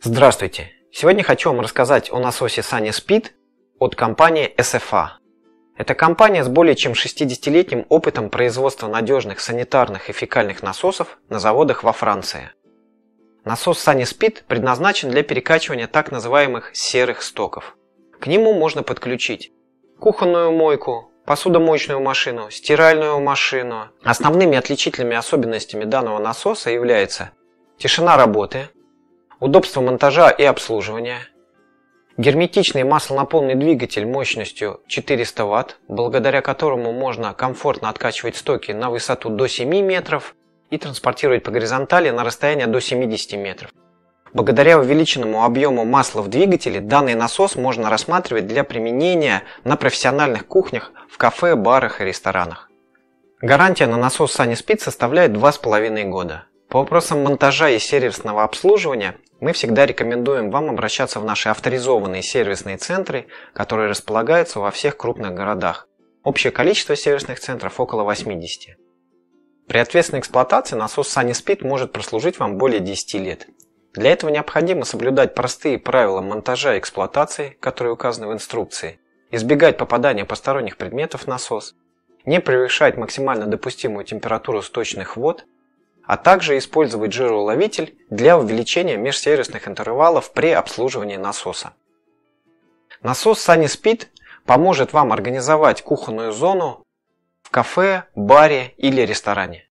Здравствуйте! Сегодня хочу вам рассказать о насосе Sunny Speed от компании SFA. Это компания с более чем 60-летним опытом производства надежных санитарных и фекальных насосов на заводах во Франции. Насос Sunny Speed предназначен для перекачивания так называемых серых стоков. К нему можно подключить кухонную мойку, посудомоечную машину, стиральную машину. Основными отличительными особенностями данного насоса является тишина работы, удобство монтажа и обслуживания, герметичный маслонаполненный двигатель мощностью 400 Вт, благодаря которому можно комфортно откачивать стоки на высоту до 7 метров и транспортировать по горизонтали на расстояние до 70 метров. Благодаря увеличенному объему масла в двигателе данный насос можно рассматривать для применения на профессиональных кухнях, в кафе, барах и ресторанах. Гарантия на насос SunnySpeed составляет 2,5 года. По вопросам монтажа и сервисного обслуживания мы всегда рекомендуем вам обращаться в наши авторизованные сервисные центры, которые располагаются во всех крупных городах. Общее количество сервисных центров около 80. При ответственной эксплуатации насос SunnySpeed может прослужить вам более 10 лет. Для этого необходимо соблюдать простые правила монтажа и эксплуатации, которые указаны в инструкции, избегать попадания посторонних предметов в насос, не превышать максимально допустимую температуру сточных вод, а также использовать жироуловитель для увеличения межсервисных интервалов при обслуживании насоса. Насос SunnySpeed поможет вам организовать кухонную зону в кафе, баре или ресторане.